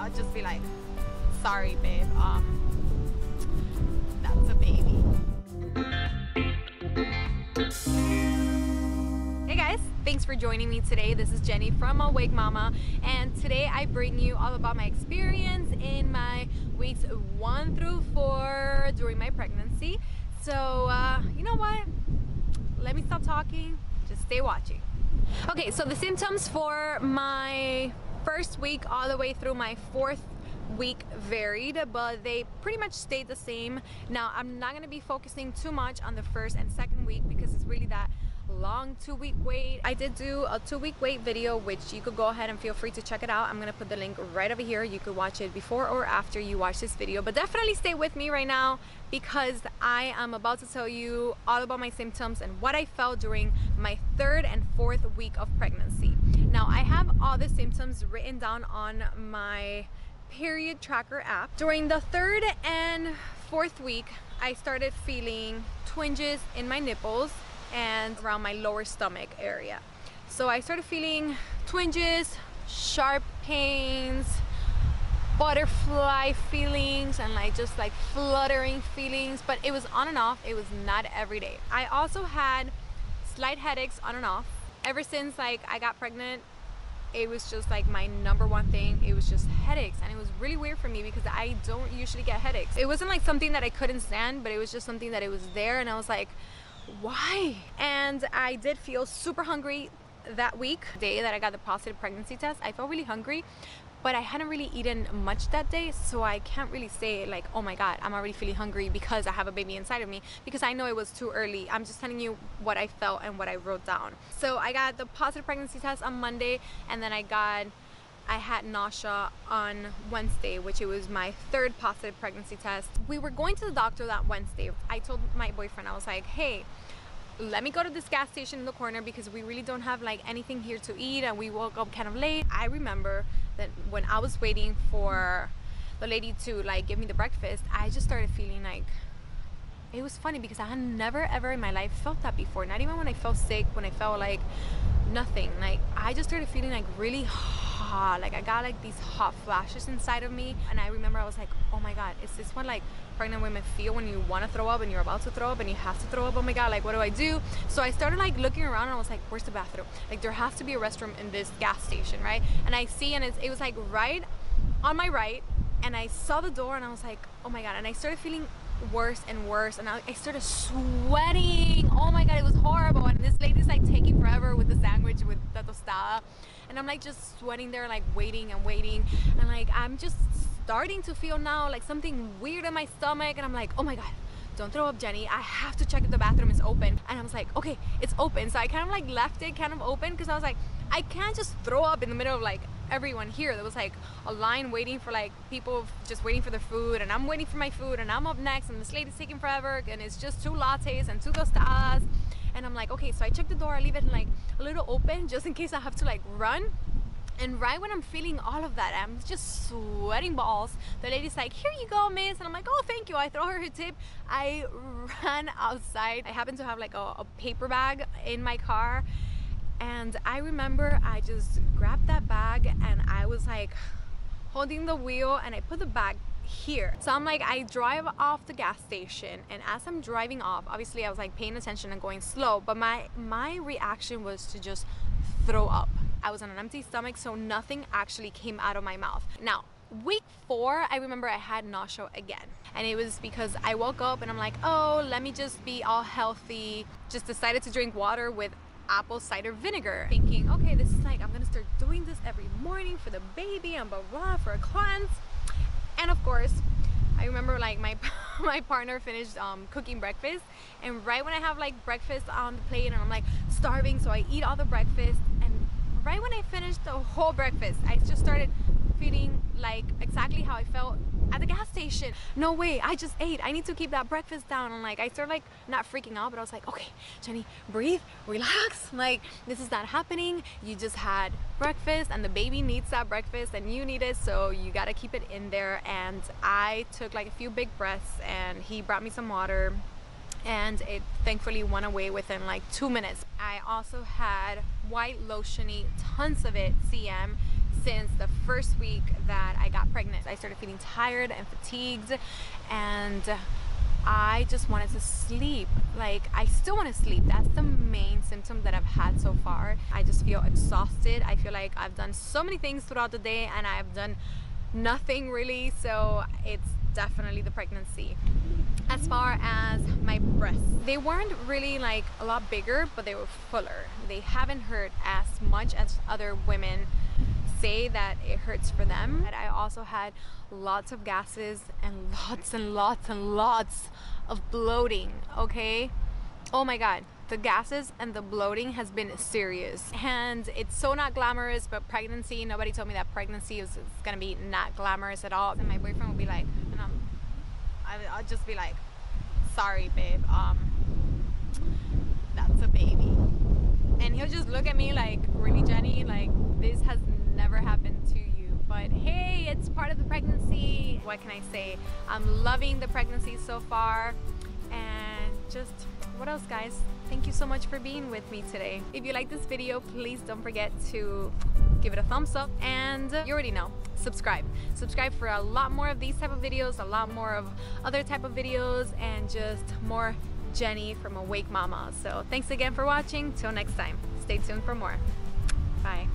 I'll just be like, sorry, babe. Um, that's a baby. Hey guys, thanks for joining me today. This is Jenny from Awake Mama, and today I bring you all about my experience in my weeks one through four during my pregnancy. So, uh, you know what? Let me stop talking, just stay watching. Okay, so the symptoms for my first week all the way through my fourth week varied but they pretty much stayed the same. Now i'm not going to be focusing too much on the first and second week because it's really that long two week wait. I did do a two week wait video which you could go ahead and feel free to check it out. I'm gonna put the link right over here. You could watch it before or after you watch this video but definitely stay with me right now because i am about to tell you all about my symptoms and what i felt during my third and fourth week of pregnancy now i have all the symptoms written down on my period tracker app. During the third and fourth week i started feeling twinges in my nipples and around my lower stomach area. So I started feeling twinges, sharp pains, butterfly feelings and like just like fluttering feelings but it was on and off. It was not every day. I also had slight headaches on and off ever since like i got pregnant it was just like my number one thing it was just headaches and it was really weird for me because i don't usually get headaches it wasn't like something that i couldn't stand but it was just something that it was there and i was like why? And I did feel super hungry that week, day that I got the positive pregnancy test. I felt really hungry, but I hadn't really eaten much that day, so I can't really say like, oh my god, I'm already feeling hungry because I have a baby inside of me because I know it was too early. I'm just telling you what I felt and what I wrote down. So I got the positive pregnancy test on Monday and then I got I had nausea on Wednesday, which it was my third positive pregnancy test. We were going to the doctor that Wednesday. I told my boyfriend, I was like, hey, let me go to this gas station in the corner because we really don't have like anything here to eat and we woke up kind of late. I remember that when I was waiting for the lady to like give me the breakfast, I just started feeling like it was funny because I had never ever in my life felt that before. Not even when I felt sick, when I felt like nothing. Like I just started feeling like really Like I got like these hot flashes inside of me. And I remember I was like, oh my God, is this what like pregnant women feel when you want to throw up and you're about to throw up and you have to throw up? Oh my God, like what do I do? So I started like looking around and I was like, where's the bathroom? Like there has to be a restroom in this gas station, right? And I see and it was like right on my right and I saw the door and I was like, oh my God. And I started feeling worse and worse and I, I, started sweating. Oh my god it was horrible. And this lady's like taking forever with the sandwich with the tostada. And I'm like just sweating there like waiting and waiting. And like I'm just starting to feel now like something weird in my stomach. And I'm like oh my god don't throw up Jenny. I have to check if the bathroom is open. And I was like okay it's open. So I kind of like left it kind of open because I was like I can't just throw up in the middle of like everyone here. There was like a line waiting for like people just waiting for their food and I'm waiting for my food and I'm up next and this lady's taking forever and it's just two lattes and two tostadas. And I'm like, okay, so I check the door, I leave it like a little open just in case I have to like run. And right when I'm feeling all of that, I'm just sweating balls. The lady's like, here you go, miss. And I'm like, oh, thank you. I throw her a tip. I ran outside. I happen to have like a, a paper bag in my car and I remember I just grabbed that bag and I was like holding the wheel and I put the bag here. So I'm like I drive off the gas station and as I'm driving off obviously I was like paying attention and going slow but my my reaction was to just throw up. I was on an empty stomach so nothing actually came out of my mouth. Now week four I remember I had nausea again. And it was because I woke up and I'm like oh let me just be all healthy. Just decided to drink water with apple cider vinegar thinking okay this is like I'm gonna start doing this every morning for the baby and blah blah for a cleanse and of course I remember like my my partner finished um, cooking breakfast and right when I have like breakfast on the plate and I'm like starving so I eat all the breakfast and right when I finished the whole breakfast I just started feeling like exactly how I felt at the gas station. No way, I just ate. I need to keep that breakfast down. And like, I started like not freaking out, but I was like, okay, Jenny, breathe, relax. Like, this is not happening. You just had breakfast and the baby needs that breakfast and you need it. So you gotta keep it in there. And I took like a few big breaths and he brought me some water and it thankfully went away within like two minutes. I also had white lotiony, tons of it, CM, since the first week that I got pregnant. I started feeling tired and fatigued and I just wanted to sleep. Like, I still want to sleep. That's the main symptom that I've had so far. I just feel exhausted. I feel like I've done so many things throughout the day and I've done nothing really. So, it's definitely the pregnancy. As far as my breasts, they weren't really like a lot bigger, but they were fuller. They haven't hurt as much as other women say that it hurts for them. And I also had lots of gases and lots and lots and lots of bloating, okay? Oh my god, the gases and the bloating has been serious. And it's so not glamorous, but pregnancy, nobody told me that pregnancy is, gonna be not glamorous at all. And my boyfriend would be like, and I'm, I'll just be like, sorry babe, um, that's a baby. And he'll just look at me like, really Jenny, like this has never happened to you. But hey, it's part of the pregnancy. What can I say? I'm loving the pregnancy so far. And just, what else guys? Thank you so much for being with me today. If you like this video, please don't forget to give it a thumbs up and you already know subscribe subscribe for a lot more of these type of videos a lot more of other type of videos and just more Jenny from Awake Mama so thanks again for watching till next time stay tuned for more bye